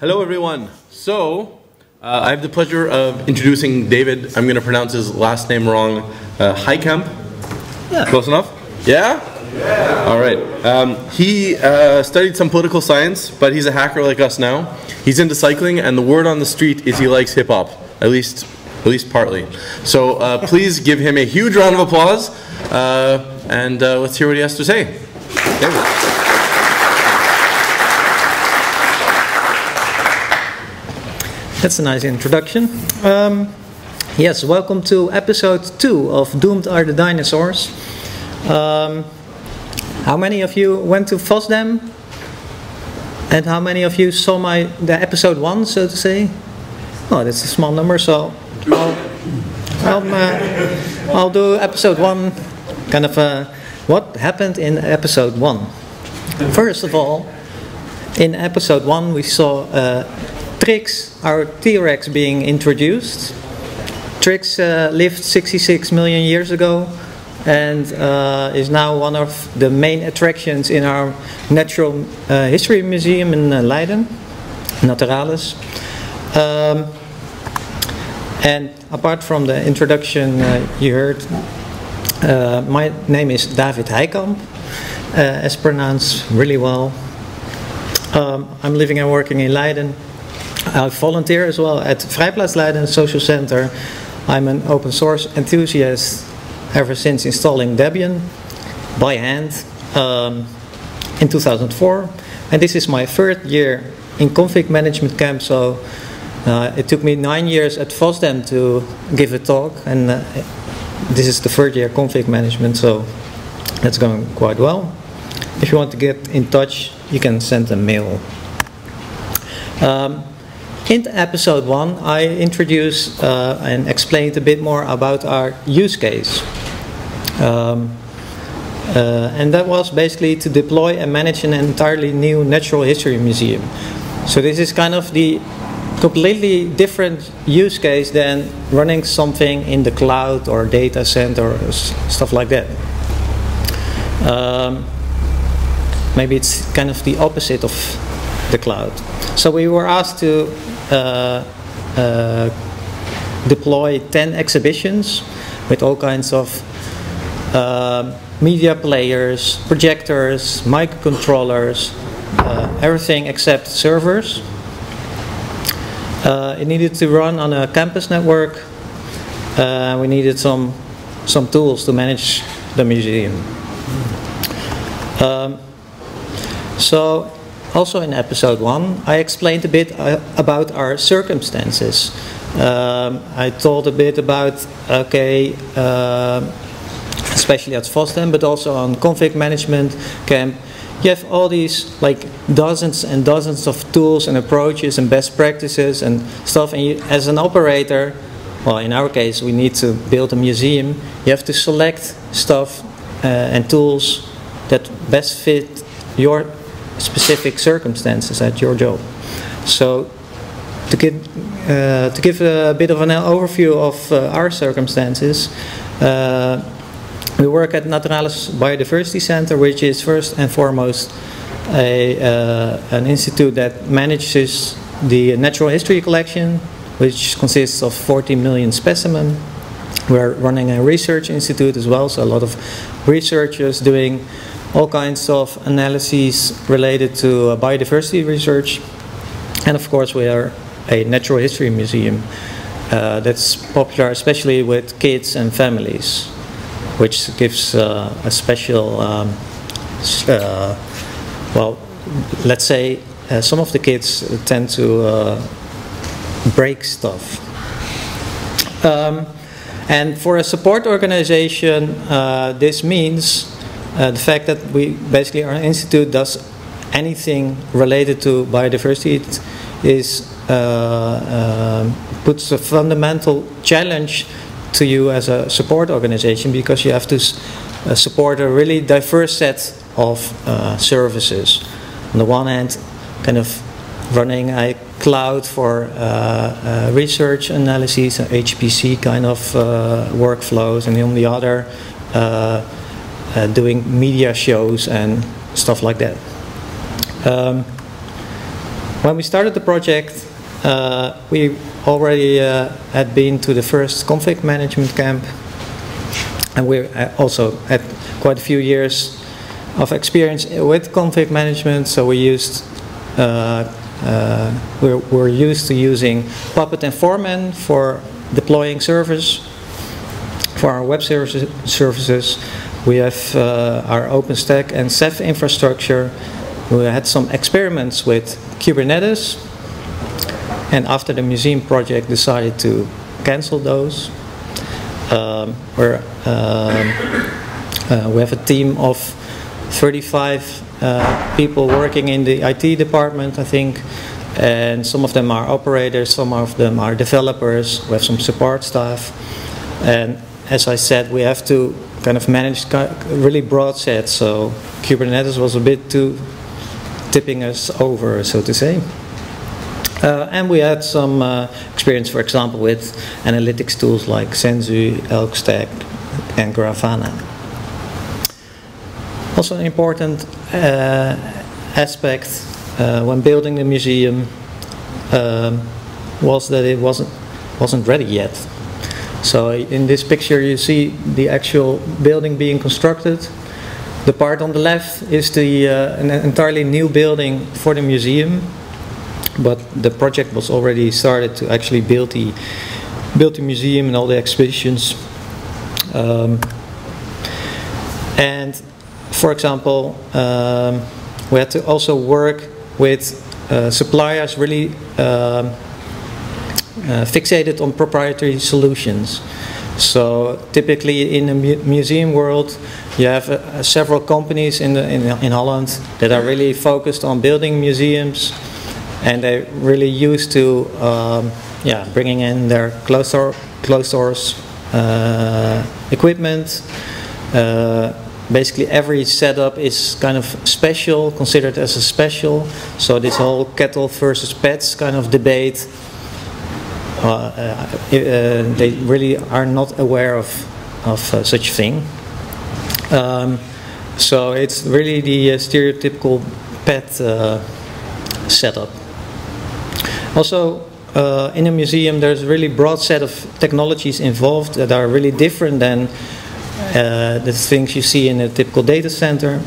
Hello, everyone. So, uh, I have the pleasure of introducing David. I'm going to pronounce his last name wrong. Uh, Heijkamp. Yeah. Close enough? Yeah? Yeah. All right. Um, he uh, studied some political science, but he's a hacker like us now. He's into cycling, and the word on the street is he likes hip hop, at least, at least partly. So uh, please give him a huge round of applause, uh, and uh, let's hear what he has to say. David. That's a nice introduction. Um, yes, welcome to episode two of Doomed Are the Dinosaurs. Um, how many of you went to FOSDEM? And how many of you saw my the episode one, so to say? Oh, that's a small number, so I'll, I'll, uh, I'll do episode one, kind of uh, what happened in episode one. First of all, in episode one we saw uh, Trix, our T-Rex being introduced. Trix uh, lived 66 million years ago and uh, is now one of the main attractions in our Natural uh, History Museum in uh, Leiden, Naturalis. Um, and apart from the introduction uh, you heard, uh, my name is David Heijkamp, uh, as pronounced really well. Um, I'm living and working in Leiden. I volunteer as well at Vrijplaats Leiden Social Center. I'm an open source enthusiast ever since installing Debian by hand um, in 2004. And this is my third year in config management camp, so uh, it took me nine years at FOSDEM to give a talk, and uh, this is the third year config management, so that's going quite well. If you want to get in touch, you can send a mail. Um, in episode one, I introduced uh, and explained a bit more about our use case. Um, uh, and that was basically to deploy and manage an entirely new natural history museum. So this is kind of the completely different use case than running something in the cloud or data center or stuff like that. Um, maybe it's kind of the opposite of the cloud. So we were asked to deploy 10 exhibitions with all kinds of uh, media players, projectors, microcontrollers, uh, everything except servers. Uh, it needed to run on a campus network. Uh, we needed some some tools to manage the museum. Um, so also in episode one, I explained a bit uh, about our circumstances. Um, I told a bit about, okay, uh, especially at FOSDEM, but also on config management camp, you have all these like dozens and dozens of tools and approaches and best practices and stuff. And you, as an operator, well, in our case, we need to build a museum. You have to select stuff uh, and tools that best fit your specific circumstances at your job. So to give, uh, to give a bit of an overview of uh, our circumstances, uh, we work at Naturalis Biodiversity Center, which is first and foremost a, uh, an institute that manages the natural history collection, which consists of 40 million specimens. We're running a research institute as well, so a lot of researchers doing all kinds of analyses related to uh, biodiversity research. And of course, we are a natural history museum uh, that's popular especially with kids and families, which gives uh, a special, um, uh, well, let's say uh, some of the kids tend to uh, break stuff. Um, and for a support organization, this means the fact that we basically our institute does anything related to biodiversity is uh, uh, puts a fundamental challenge to you as a support organization because you have to uh, support a really diverse set of uh, services. On the one hand, kind of running a cloud for uh, research analyses, HPC kind of workflows, and on the other, uh, doing media shows and stuff like that. Um, when we started the project, uh, we already uh, had been to the first config management camp, and we also had quite a few years of experience with config management. So we used uh, uh, we're, we're, used to using Puppet and Foreman for deploying servers for our web services. services. We have uh, our OpenStack and Ceph infrastructure. We had some experiments with Kubernetes, and after the museum project decided to cancel those. Um, um, uh, we have a team of 35 uh, people working in the IT department, I think, and some of them are operators, some of them are developers, we have some support staff, and as I said, we have to kind of managed really broad set, so Kubernetes was a bit too tipping us over, so to say. Uh, and we had some uh, experience, for example, with analytics tools like Sensu, ElkStack, and Grafana. Also an important uh, aspect uh, when building the museum um, was that it wasn't, wasn't ready yet. So in this picture you see the actual building being constructed. The part on the left is the, uh, an entirely new building for the museum, but the project was already started to actually build the, build the museum and all the exhibitions. Um, and for example, um, we had to also work with uh, suppliers really um, uh, fixated on proprietary solutions. So typically in the mu museum world, you have uh, several companies in, the, in, in Holland that are really focused on building museums, and they're really used to um, yeah bringing in their closed, source uh, equipment. Uh, basically every setup is kind of special, considered as a special. So this whole cattle versus pets kind of debate, uh, uh, uh, they really are not aware of, of uh, such thing. Um, so it's really the uh, stereotypical pet uh, setup. Also, in a museum there's a really broad set of technologies involved that are really different than uh, the things you see in a typical data center.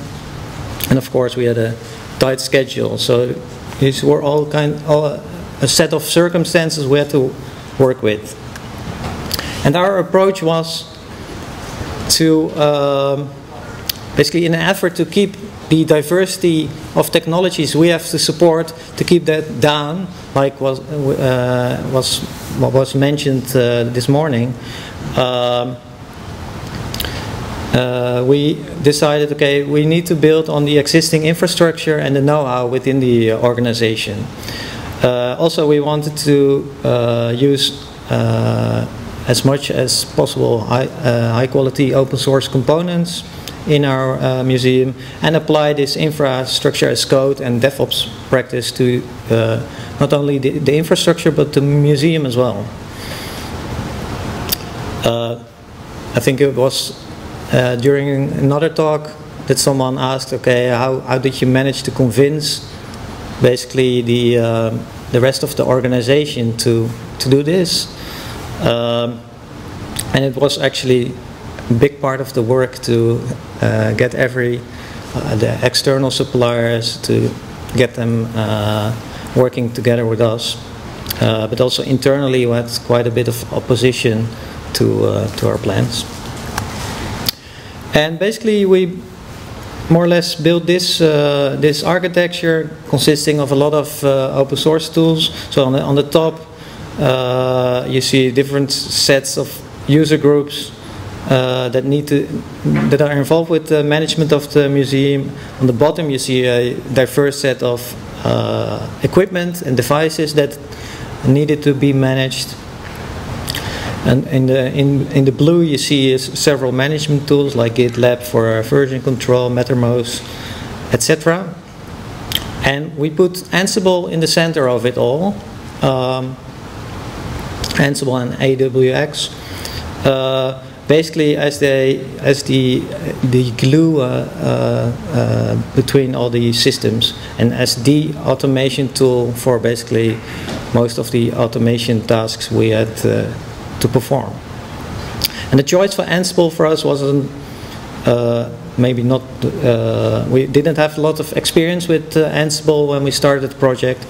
And of course, we had a tight schedule. So these were all kind all a set of circumstances we had to work with. And our approach was to um, basically, in an effort to keep the diversity of technologies we have to support to keep that down, like was uh, was what was mentioned uh, this morning. Um, uh, we decided, okay, we need to build on the existing infrastructure and the know-how within the organization. Uh, also, we wanted to uh, use uh, as much as possible high, uh, high, quality open source components in our uh, museum and apply this infrastructure as code and DevOps practice to not only the, the, infrastructure but the museum as well. I think it was uh, during another talk that someone asked, okay, how, how did you manage to convince basically the, uh, the rest of the organization to, to do this? Um, and it was actually a big part of the work to uh, get every, uh, the external suppliers to get them uh, working together with us. Uh, but also internally we had quite a bit of opposition to, to our plans. And basically we more or less built this uh, this architecture consisting of a lot of uh, open source tools. So on the, on the top uh, you see different sets of user groups uh, that need to that are involved with the management of the museum. On the bottom you see a diverse set of uh, equipment and devices that needed to be managed. And in the, in, in the blue you see several management tools like GitLab for version control, Mattermost, etc. And we put Ansible in the center of it all. Um, Ansible and AWX. Uh, basically as the as the the glue uh, uh, uh, between all the systems and as the automation tool for basically most of the automation tasks we had uh, to perform. And the choice for Ansible for us wasn't uh, maybe not. Uh, we didn't have a lot of experience with Ansible when we started the project.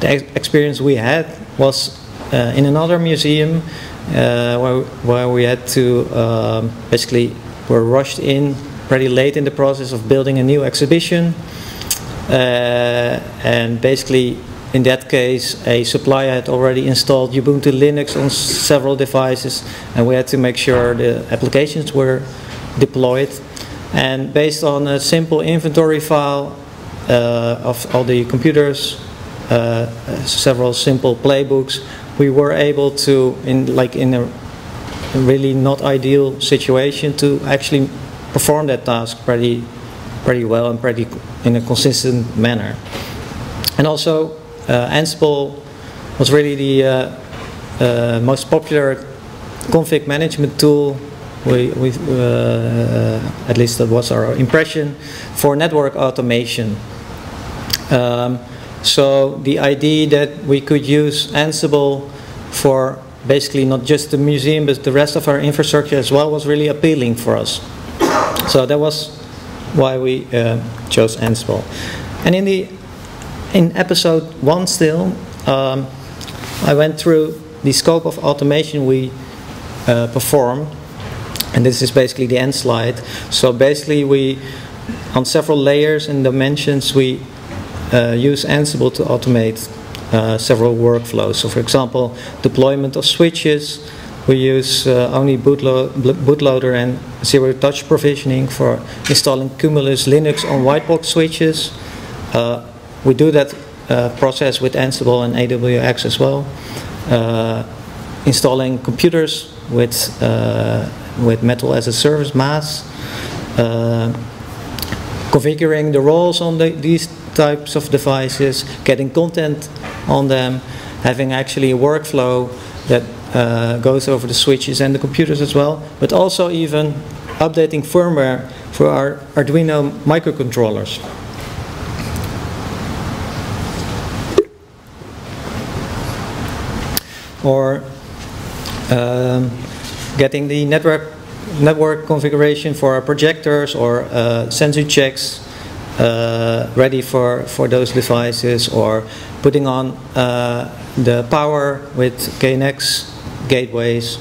The ex experience we had was in another museum uh, where, where we had to um, basically were rushed in pretty late in the process of building a new exhibition uh, and basically in that case a supplier had already installed Ubuntu Linux on several devices and we had to make sure the applications were deployed and based on a simple inventory file uh, of all the computers uh, several simple playbooks we were able to, in like in a really not ideal situation, to actually perform that task pretty, pretty well and pretty in a consistent manner. And also, Ansible was really the uh, uh, most popular config management tool. We, we uh, at least that was our impression for network automation. Um, so the idea that we could use Ansible for basically not just the museum but the rest of our infrastructure as well was really appealing for us. So that was why we uh, chose Ansible. And in the in episode one still, um, I went through the scope of automation we uh, perform, and this is basically the end slide. So basically, we on several layers and dimensions we uh, use Ansible to automate uh, several workflows. So for example, deployment of switches, we use uh, only bootlo bootloader and zero touch provisioning for installing Cumulus Linux on white box switches. Uh, we do that uh, process with Ansible and AWX as well. Uh, installing computers with, with Metal as a Service MAAS configuring the roles on the, these types of devices, getting content on them, having actually a workflow that uh, goes over the switches and the computers as well, but also even updating firmware for our Arduino microcontrollers. Or um, getting the network network configuration for our projectors or uh, sensor checks uh, ready for, for those devices or putting on uh, the power with KNX gateways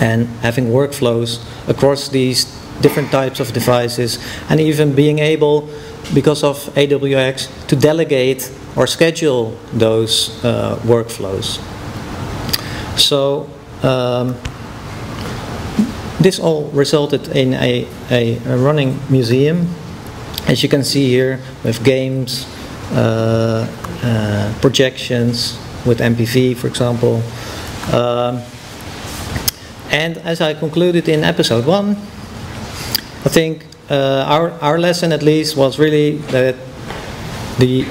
and having workflows across these different types of devices and even being able because of AWX to delegate or schedule those uh, workflows. So um, this all resulted in a, a, a, running museum. As you can see here, with games, uh, uh, projections with MPV, for example. Um, and as I concluded in episode one, I think uh, our, our lesson at least was really that the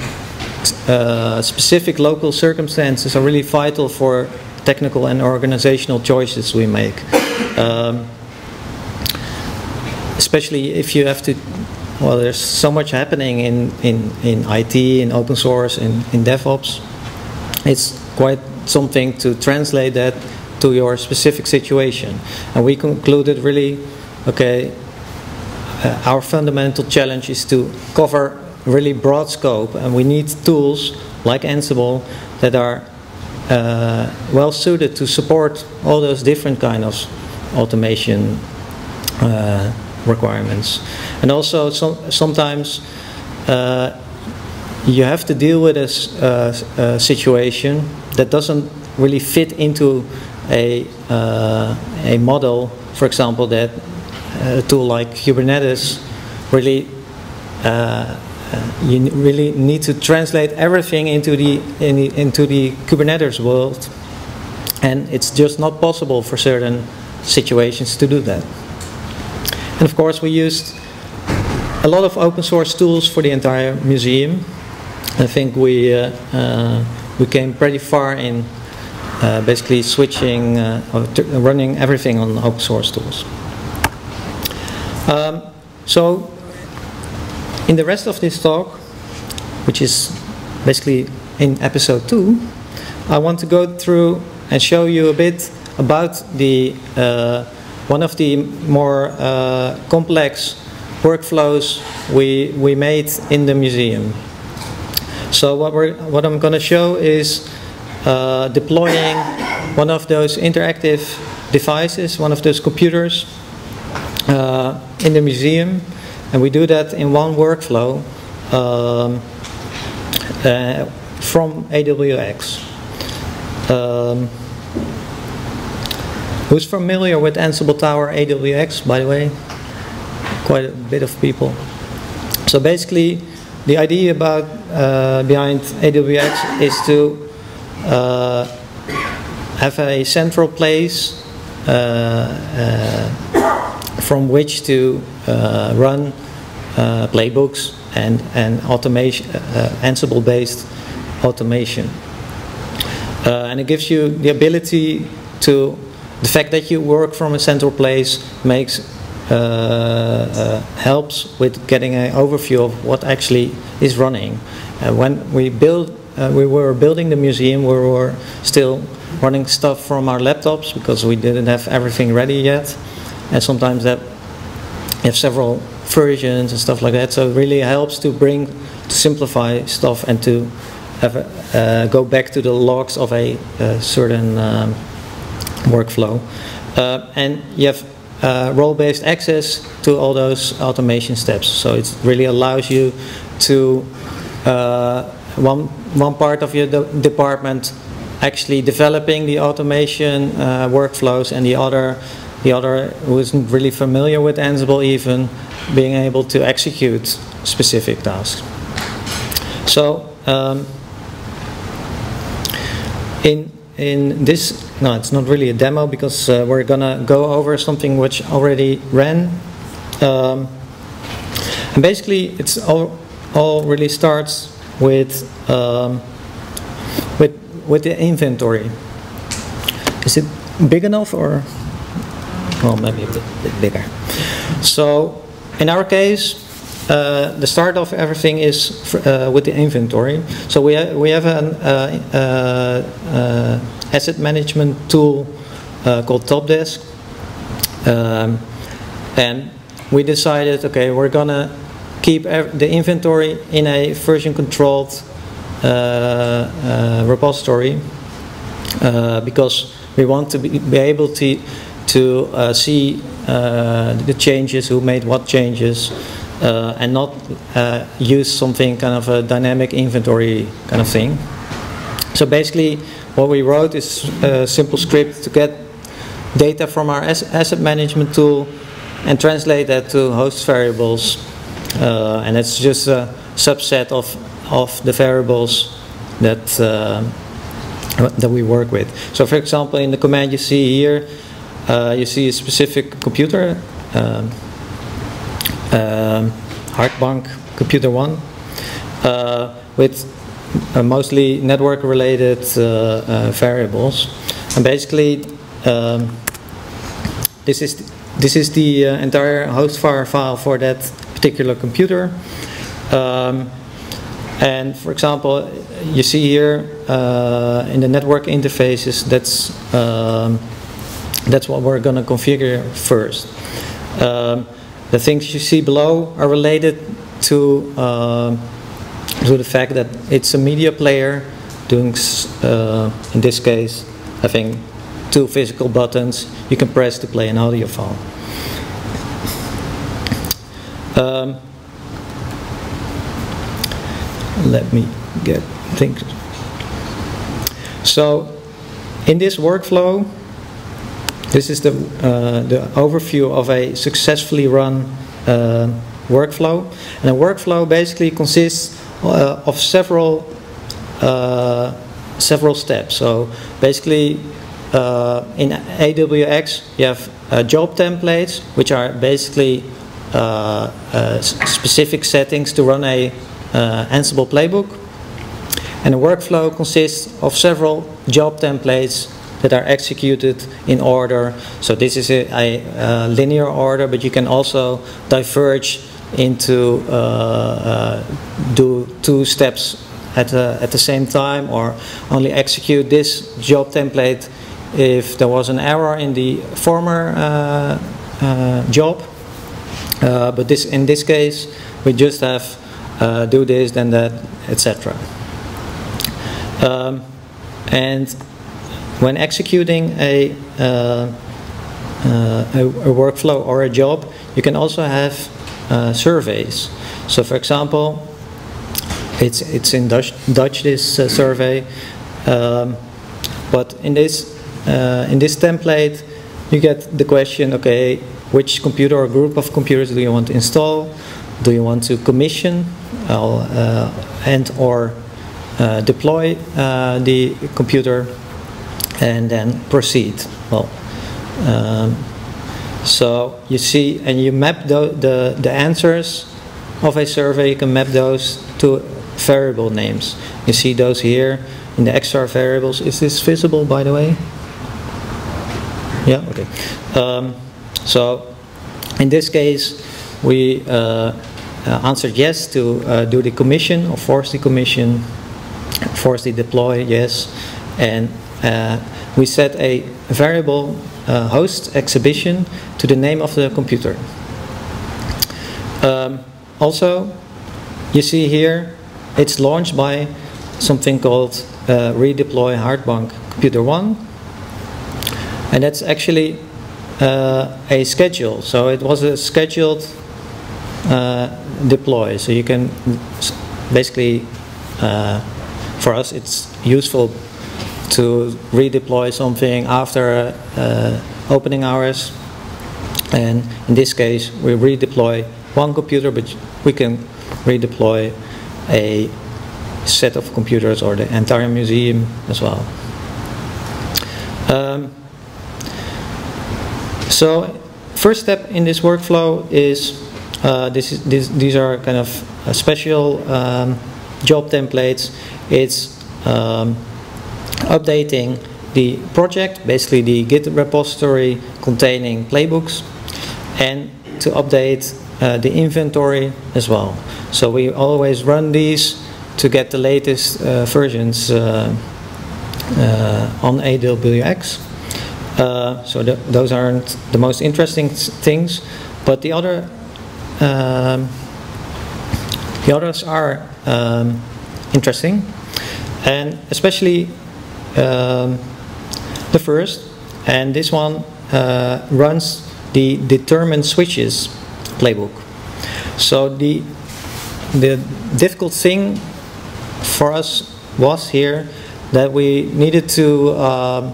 uh, specific local circumstances are really vital for technical and organizational choices we make. Um, especially if you have to well there's so much happening in in in IT in open source in in DevOps it's quite something to translate that to your specific situation and we concluded really okay uh, our fundamental challenge is to cover really broad scope and we need tools like Ansible that are uh, well suited to support all those different kind of automation uh, requirements. And also some, sometimes uh, you have to deal with a, uh, a, situation that doesn't really fit into a, uh, a model, for example, that a tool like Kubernetes really uh, you really need to translate everything into the, in the, into the Kubernetes world and it's just not possible for certain situations to do that. And of course we used a lot of open source tools for the entire museum. I think we, uh, uh, we came pretty far in uh, basically switching, uh, or running everything on open source tools. Um, so, in the rest of this talk, which is basically in episode 2, I want to go through and show you a bit about the uh, one of the more uh, complex workflows we, we made in the museum. So what, we're, what I'm going to show is uh, deploying one of those interactive devices, one of those computers uh, in the museum. And we do that in one workflow um, uh, from AWX. Um, who's familiar with Ansible Tower AWX, by the way? Quite a bit of people. So basically, the idea about uh, behind AWX is to uh, have a central place uh, uh from which to uh, run uh, playbooks and, and automation, Ansible-based automation. and it gives you the ability to, the fact that you work from a central place makes uh, uh, helps with getting an overview of what actually is running. Uh, when we build, we were building the museum, we were still running stuff from our laptops because we didn't have everything ready yet, and sometimes that have several versions and stuff like that. So it really helps to bring, to simplify stuff and to have a, uh, go back to the logs of a, a certain um, workflow. Uh, and you have uh, role-based access to all those automation steps. So it really allows you to uh, one one part of your de department actually developing the automation uh, workflows, and the other the other who isn't really familiar with Ansible even being able to execute specific tasks. So um, in in this, no, it's not really a demo because uh, we're gonna go over something which already ran. Um, and basically, it's all, all really starts with um, with with the inventory. Is it big enough or? Well, maybe a bit, bit bigger. So, in our case, uh, the start of everything is uh, with the inventory. So we, ha we have an uh, uh, uh asset management tool called Topdesk. Um, and we decided, okay, we're gonna keep the inventory in a version controlled repository because we want to be, be able to, to see the changes, who made what changes, uh, and not uh, use something kind of a dynamic inventory kind of thing. So basically what we wrote is a simple script to get data from our asset management tool and translate that to host variables uh, and it's just a subset of, of the variables that, uh, that we work with. So for example in the command you see here uh, you see a specific computer um, um, Hardbank Computer One uh, with uh, mostly network related uh, uh, variables. And basically um, this is this is the uh, entire host var file for that particular computer. Um, and for example you see here in the network interfaces that's um, that's what we're going to configure first um, the things you see below are related to, uh, to the fact that it's a media player doing, uh, in this case, having two physical buttons you can press to play an audio file. Um, let me get things. So, in this workflow, this is the, uh, the overview of a successfully run uh, workflow. And a workflow basically consists uh, of several, uh, several steps. So basically uh, in AWX you have uh, job templates which are basically specific settings to run a Ansible playbook. And a workflow consists of several job templates that are executed in order. So this is a, a, a linear order, but you can also diverge into uh, uh, do two steps at, at the same time or only execute this job template if there was an error in the former uh, uh, job. Uh, but this, in this case, we just have do this, then that, etc. Um, and when executing a, uh, uh, a, a, workflow or a job, you can also have uh, surveys. So for example, it's, it's in Dutch, Dutch this uh, survey, um, but in this, uh, in this template, you get the question, okay, which computer or group of computers do you want to install? Do you want to commission uh, and or uh, deploy the computer and then proceed. Well, um, so you see, and you map the, the, the answers of a survey, you can map those to variable names. You see those here in the extra variables. Is this visible, by the way? Yeah, okay. Um, so in this case, we uh, uh, answered yes to uh, do the commission or force the commission force the deploy, yes, and we set a variable uh, host exhibition to the name of the computer. Um, also, you see here, it's launched by something called uh, redeploy hardbank computer 1 and that's actually uh, a schedule. So it was a scheduled uh, deploy. So you can basically uh, for us it's useful to redeploy something after uh, opening hours and in this case we redeploy one computer but we can redeploy a set of computers or the entire museum as well. Um, so first step in this workflow is, uh, this is this, these are kind of special um, job templates it's um, updating the project, basically the Git repository containing playbooks, and to update uh, the inventory as well. So we always run these to get the latest uh, versions uh, uh on AWX. Uh, so the, those aren't the most interesting things, but the other um, the others are um, interesting, and especially um, the first, and this one uh, runs the determined switches playbook. So the the difficult thing for us was here that we needed to uh,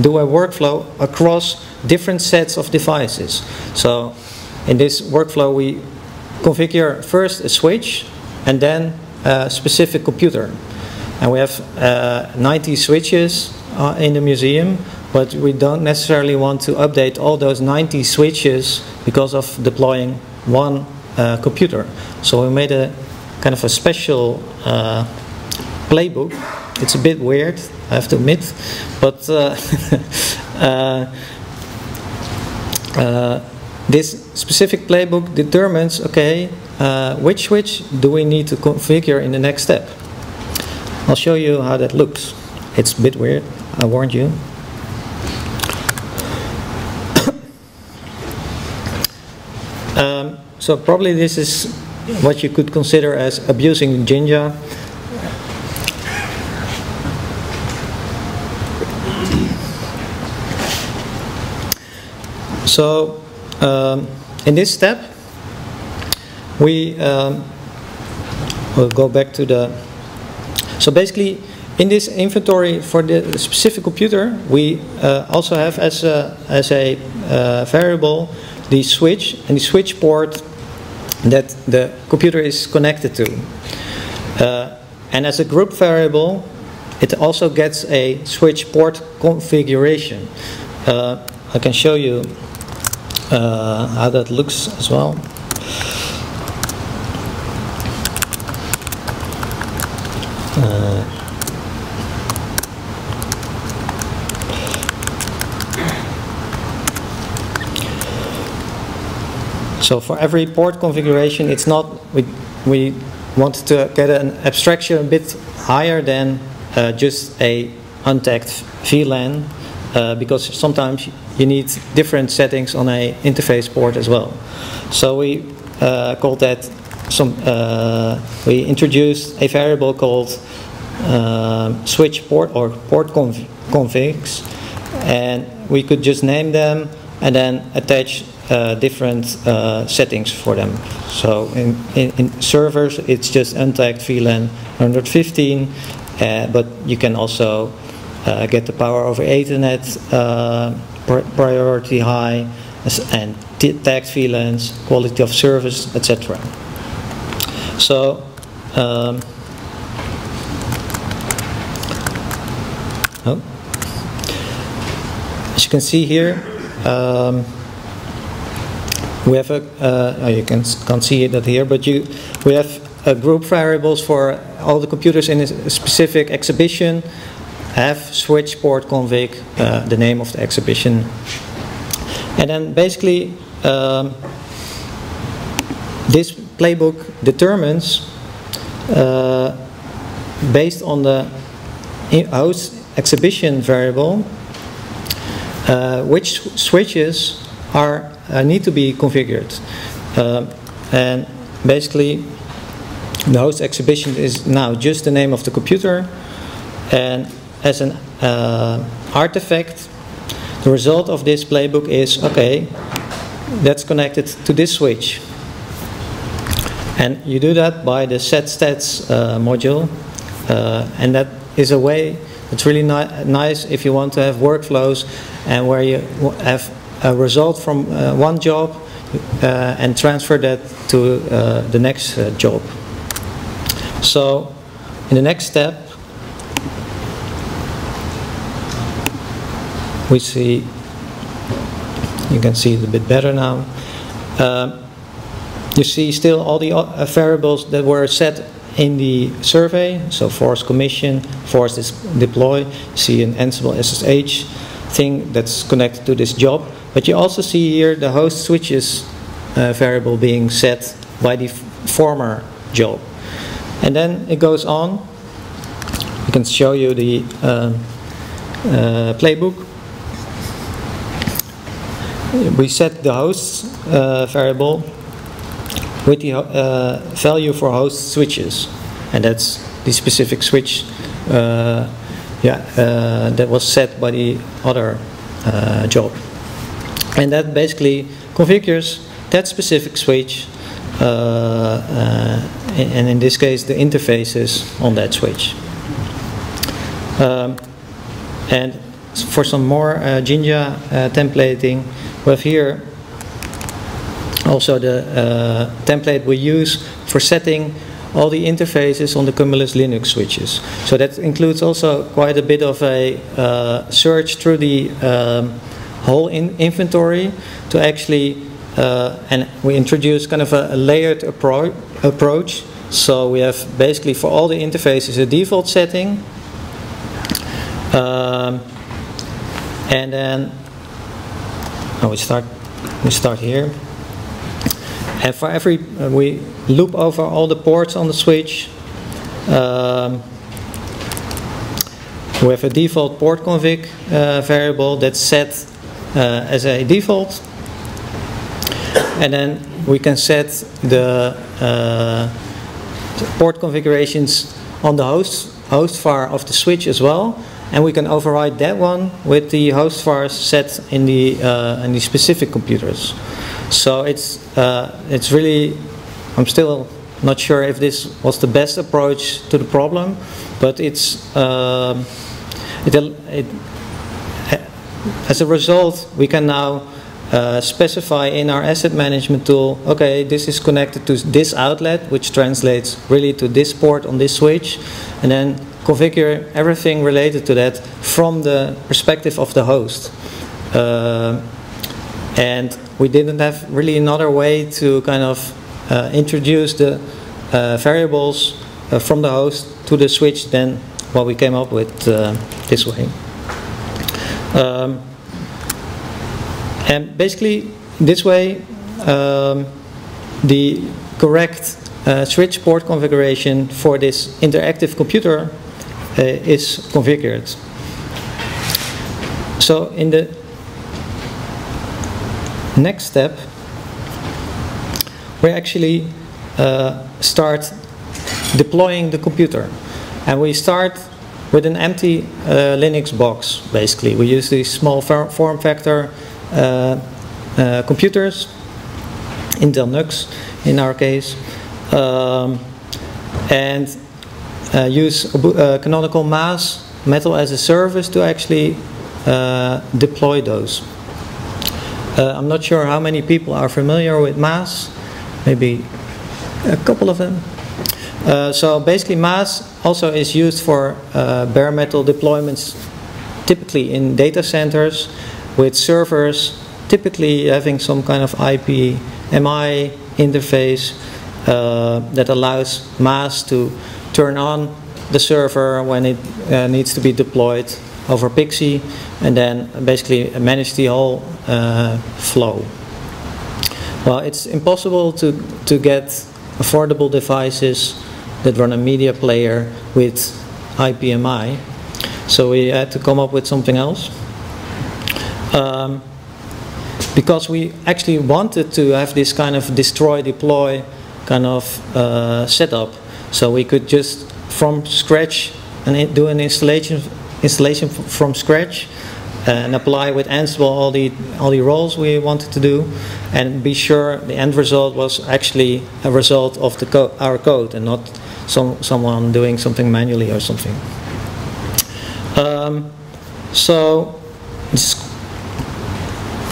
do a workflow across different sets of devices. So in this workflow we configure first a switch and then a specific computer. And we have uh, 90 switches uh, in the museum, but we don't necessarily want to update all those 90 switches because of deploying one uh, computer. So we made a kind of a special uh, playbook. It's a bit weird, I have to admit, but uh, uh, this specific playbook determines, okay, which switch do we need to configure in the next step? I'll show you how that looks. It's a bit weird, I warned you. um, so probably this is what you could consider as abusing Jinja. So um, in this step, we um, will go back to the. So basically, in this inventory for the specific computer, we uh, also have as a, as a uh, variable the switch and the switch port that the computer is connected to. Uh, and as a group variable, it also gets a switch port configuration. Uh, I can show you uh, how that looks as well. Uh, so for every port configuration, it's not we we want to get an abstraction a bit higher than uh, just a untagged VLAN uh, because sometimes you need different settings on a interface port as well. So we uh, call that some. Uh, we introduced a variable called uh, switch port or port conf configs, and we could just name them and then attach uh, different uh, settings for them. So in, in, in, servers, it's just untagged VLAN 115, uh, but you can also uh, get the power over Ethernet uh, priority high and tagged VLANs, quality of service, etc. So um, oh. as you can see here, um, we have a, uh, oh, you can, can't see it here, but you, we have a group variables for all the computers in a specific exhibition have switch port config, uh, the name of the exhibition. And then basically, um, this playbook determines, uh, based on the host exhibition variable, uh, which switches are uh, need to be configured. Uh, and basically, the host exhibition is now just the name of the computer, and as an uh, artifact, the result of this playbook is, okay, that's connected to this switch. And you do that by the set stats uh, module, uh, and that is a way that's really ni nice if you want to have workflows and where you have a result from uh, one job uh, and transfer that to uh, the next job. So, in the next step, we see, you can see it a bit better now. You see still all the uh, variables that were set in the survey, so force commission, force deploy, you see an Ansible SSH thing that's connected to this job. But you also see here the host switches uh, variable being set by the former job. And then it goes on. I can show you the uh, uh, playbook we set the host uh, variable with the uh, value for host switches, and that's the specific switch uh, yeah, uh, that was set by the other uh, job. And that basically configures that specific switch, uh, and in this case the interfaces on that switch. Um, and for some more Jinja templating, we have here also the uh, template we use for setting all the interfaces on the Cumulus Linux switches. So that includes also quite a bit of a uh, search through the um, whole in inventory to actually, uh, and we introduce kind of a, a layered appro approach. So we have basically for all the interfaces a default setting. Um, and then now we start, we start here. And for every, uh, we loop over all the ports on the switch. Um, we have a default port config uh, variable that's set uh, as a default. And then we can set the uh, port configurations on the host, host var of the switch as well and we can override that one with the host vars set in the uh, in the specific computers. So it's uh, it's really I'm still not sure if this was the best approach to the problem, but it's uh, it, it, as a result we can now uh, specify in our asset management tool, okay, this is connected to this outlet, which translates really to this port on this switch, and then configure everything related to that from the perspective of the host. Uh, and we didn't have really another way to kind of uh, introduce the uh, variables uh, from the host to the switch than what we came up with uh, this way. Um, and basically, this way um, the correct uh, switch port configuration for this interactive computer uh, is configured. So in the next step, we actually uh, start deploying the computer. And we start with an empty uh, Linux box, basically. We use these small form factor uh, uh, computers, Intel NUCs in our case, um, and uh, use uh, canonical MAAS metal as a service, to actually deploy those. I'm not sure how many people are familiar with MAAS, maybe a couple of them. Uh, so basically MAAS also is used for uh, bare metal deployments typically in data centers with servers typically having some kind of IP MI interface uh, that allows MAAS to turn on the server when it uh, needs to be deployed over PXE and then basically manage the whole uh, flow. Well, it's impossible to, to get affordable devices that run a media player with IPMI. So we had to come up with something else. Um, because we actually wanted to have this kind of destroy deploy kind of uh, setup so we could just from scratch and do an installation installation from scratch and apply with Ansible all the all the roles we wanted to do and be sure the end result was actually a result of the co our code and not some, someone doing something manually or something. Um, so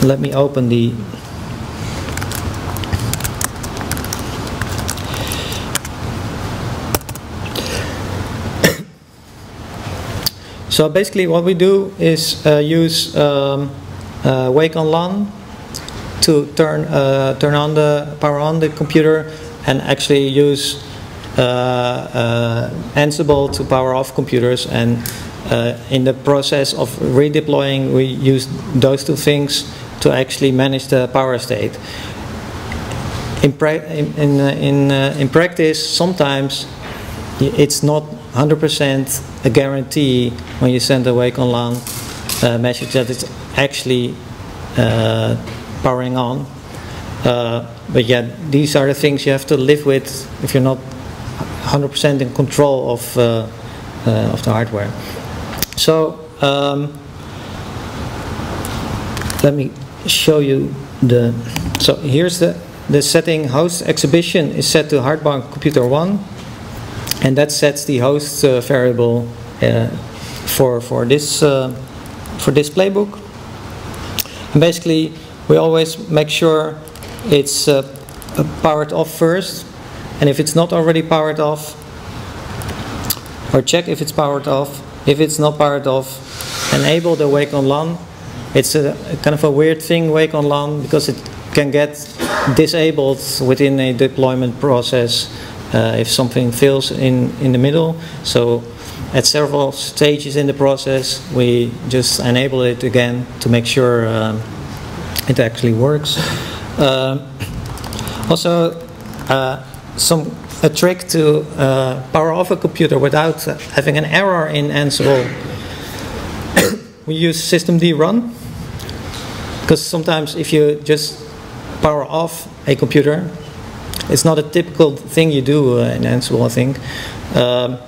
let me open the So basically what we do is uh, use um, uh, Wake on LAN to turn, uh, turn on the, power on the computer and actually use uh, uh, Ansible to power off computers and uh, in the process of redeploying we use those two things to actually manage the power state. In, in, in, in, in practice sometimes it's not 100% a guarantee when you send a wake on LAN uh, message that it's actually uh, powering on. Uh, but yeah, these are the things you have to live with if you're not 100% in control of, uh, uh, of the hardware. So um, let me show you the, so here's the, the setting host exhibition is set to hardbound computer 1 and that sets the host uh, variable uh, for, for, this, uh, for this playbook. And basically we always make sure it's powered off first. And if it's not already powered off or check if it's powered off. If it's not powered off enable the wake on LAN. It's a, a kind of a weird thing wake on LAN because it can get disabled within a deployment process uh, if something fails in, in the middle. So at several stages in the process, we just enable it again to make sure um, it actually works. Uh, also, uh, some a trick to uh, power off a computer without having an error in Ansible. we use systemd run because sometimes if you just power off a computer, it's not a typical thing you do uh, in Ansible, I think. Um,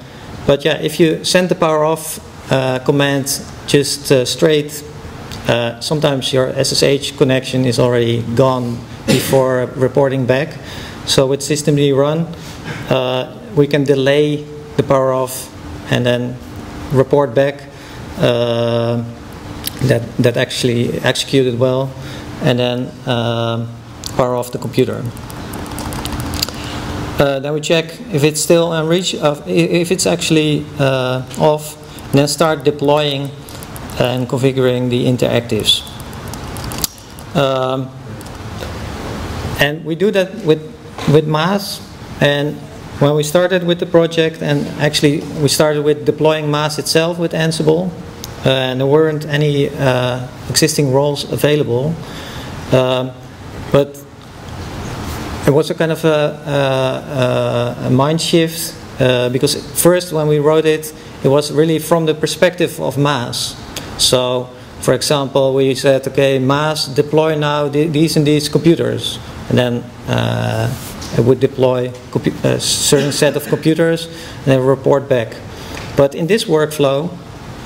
but yeah, if you send the power off uh, command just uh, straight, uh, sometimes your SSH connection is already gone before reporting back. So with systemd run, uh, we can delay the power off and then report back uh, that that actually executed well, and then power off the computer. Uh, then we check if it's still in reach, of, if it's actually uh, off, then start deploying and configuring the interactives. Um, and we do that with, with MAAS. And when we started with the project, and actually we started with deploying MAAS itself with Ansible, uh, and there weren't any uh, existing roles available. Um, but it was a kind of a, a, a mind shift uh, because first when we wrote it, it was really from the perspective of MAAS. So, for example, we said, okay, MAAS deploy now these and these computers, and then uh, it would deploy a certain set of computers and then report back. But in this workflow,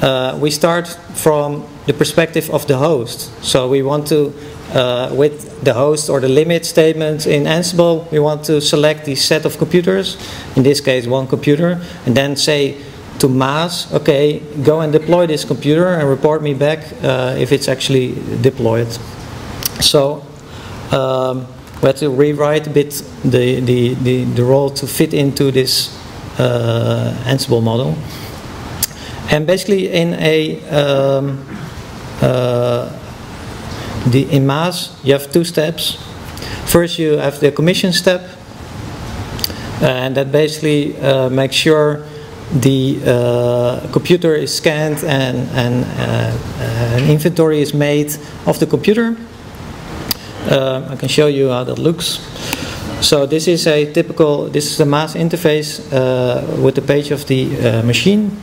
uh, we start from the perspective of the host. So we want to uh, with the host or the limit statement in Ansible, we want to select the set of computers, in this case one computer, and then say to MAAS, okay, go and deploy this computer and report me back uh, if it's actually deployed. So um, we had to rewrite a bit the, the, the, the role to fit into this uh, Ansible model. And basically in a um, uh, the, in MAAS, you have two steps. First, you have the commission step, and that basically uh, makes sure the uh, computer is scanned and, and uh, an inventory is made of the computer. Uh, I can show you how that looks. So this is a typical, this is a MAAS interface uh, with the page of the uh, machine.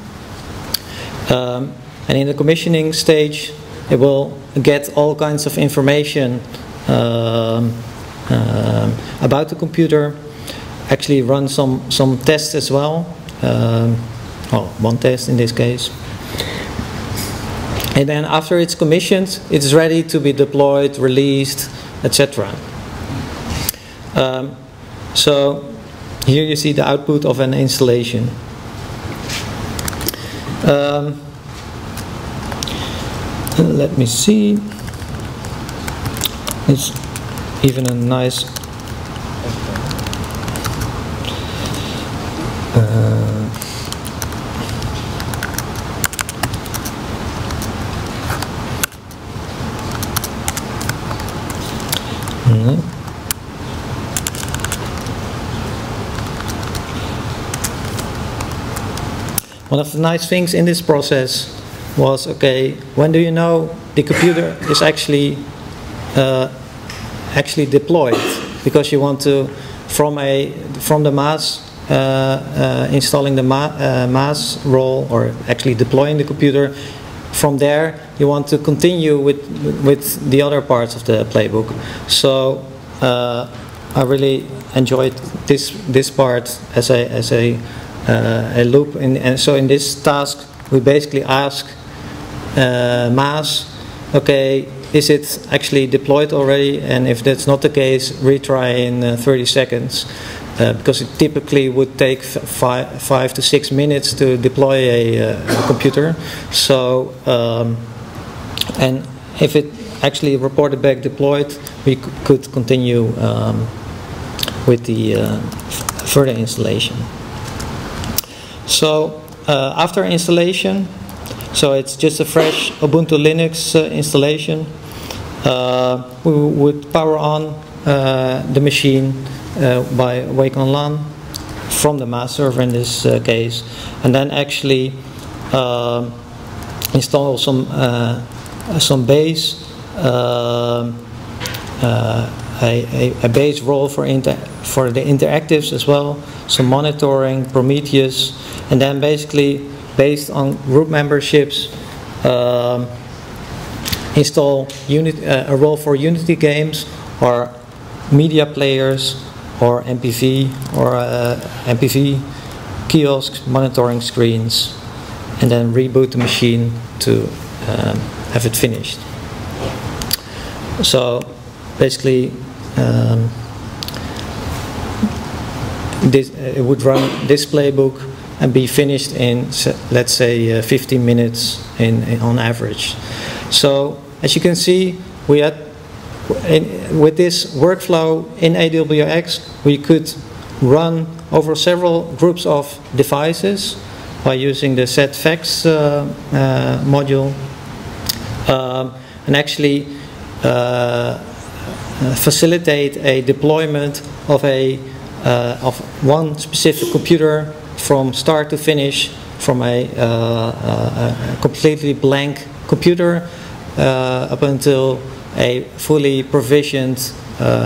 Um, and in the commissioning stage, it will get all kinds of information um, um, about the computer, actually run some, some tests as well, um, well, one test in this case. And then after it's commissioned, it's ready to be deployed, released, etc. Um, so here you see the output of an installation. Um, let me see. It's even a nice uh, One of the nice things in this process was okay when do you know the computer is actually uh, actually deployed? Because you want to from a from the MAAS uh, uh, installing the ma uh, MAAS role or actually deploying the computer from there you want to continue with with the other parts of the playbook. So uh, I really enjoyed this this part as a as a uh, a loop. And, and so in this task we basically ask MAAS, okay, is it actually deployed already? And if that's not the case, retry in uh, 30 seconds. Uh, because it typically would take five, five to six minutes to deploy a, uh, a computer. So, um, and if it actually reported back deployed, we could continue um, with the uh, further installation. So, uh, after installation, so it's just a fresh Ubuntu Linux uh, installation. Uh, we would power on uh, the machine uh, by wake on LAN from the MAAS server in this uh, case, and then actually uh, install some some base. A, a, a, base role for for the interactives as well, some monitoring, Prometheus, and then basically based on group memberships, um, install unit, uh, a role for Unity games or media players or MPV or uh, MPV kiosks, monitoring screens, and then reboot the machine to um, have it finished. So basically, um, this, uh, it would run this playbook and be finished in, let's say, uh, 15 minutes in, in, on average. So, as you can see, we had, in, with this workflow in AWX, we could run over several groups of devices by using the setfacts uh, uh, module um, and actually uh, facilitate a deployment of a uh, of one specific computer from start to finish from a, uh, uh, a completely blank computer uh, up until a fully provisioned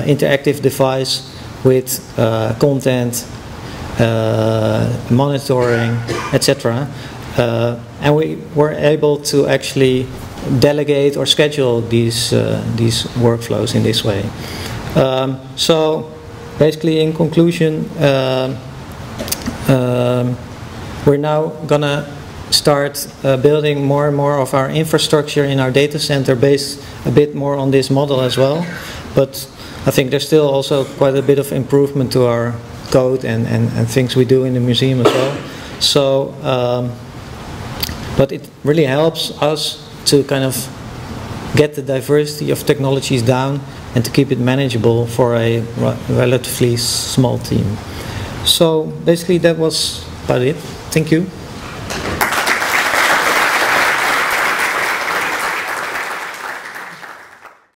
interactive device with uh, content, uh, monitoring, etc. Uh, and we were able to actually delegate or schedule these uh, these workflows in this way. Um, so basically, in conclusion, um, um, we're now gonna start uh, building more and more of our infrastructure in our data center based a bit more on this model as well. But I think there's still also quite a bit of improvement to our code and, and, and things we do in the museum as well. So, um, but it really helps us to kind of get the diversity of technologies down and to keep it manageable for a relatively small team. So basically that was about it. Thank you.